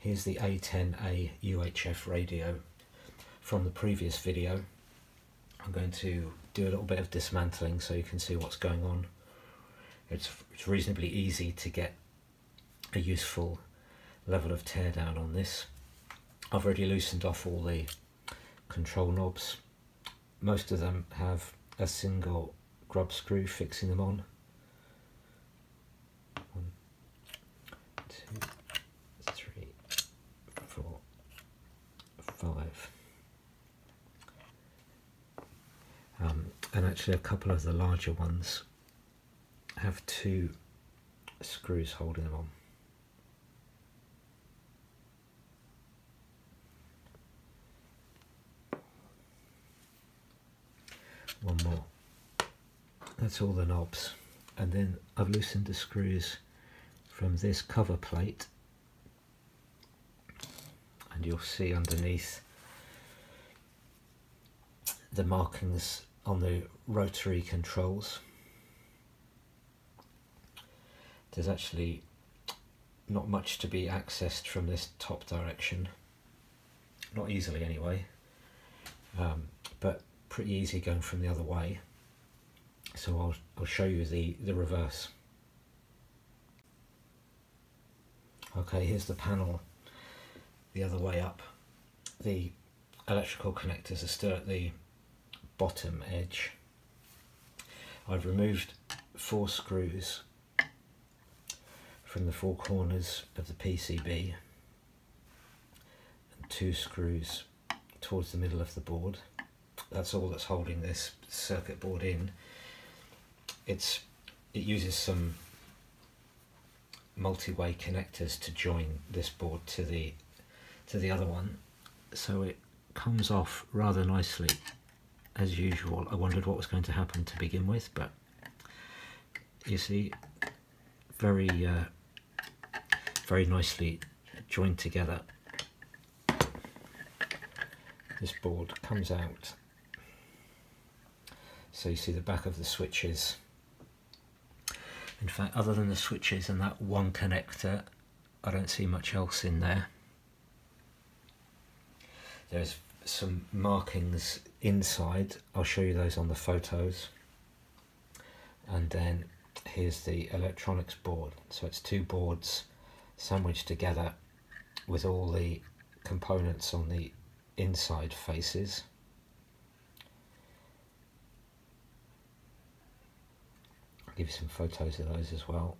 Here's the A10A UHF radio from the previous video. I'm going to do a little bit of dismantling so you can see what's going on. It's, it's reasonably easy to get a useful level of teardown on this. I've already loosened off all the control knobs. Most of them have a single grub screw fixing them on. One, two, three, four, five. Um, and actually a couple of the larger ones have two screws holding them on. One more. That's all the knobs. And then I've loosened the screws from this cover plate. And you'll see underneath the markings on the rotary controls. There's actually not much to be accessed from this top direction. Not easily anyway. Um, but pretty easy going from the other way. So I'll, I'll show you the, the reverse. Okay, here's the panel the other way up. The electrical connectors are still at the bottom edge. I've removed four screws from the four corners of the PCB and two screws towards the middle of the board that's all that's holding this circuit board in. It's it uses some multi-way connectors to join this board to the to the other one, so it comes off rather nicely as usual. I wondered what was going to happen to begin with, but you see, very uh, very nicely joined together. This board comes out so you see the back of the switches. In fact, other than the switches and that one connector, I don't see much else in there. There's some markings inside. I'll show you those on the photos. And then here's the electronics board. So it's two boards sandwiched together with all the components on the inside faces. I'll give you some photos of those as well.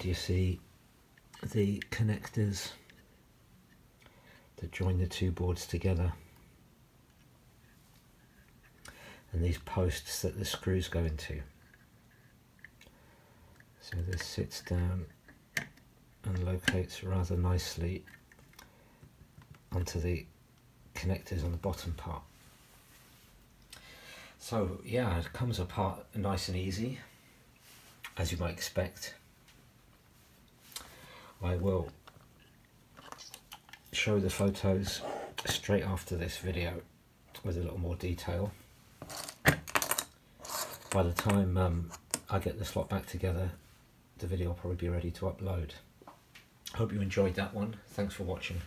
And you see the connectors that join the two boards together and these posts that the screws go into. So this sits down and locates rather nicely onto the connectors on the bottom part. So yeah, it comes apart nice and easy, as you might expect. I will show the photos straight after this video with a little more detail. By the time um, I get the slot back together, the video will probably be ready to upload. Hope you enjoyed that one. Thanks for watching.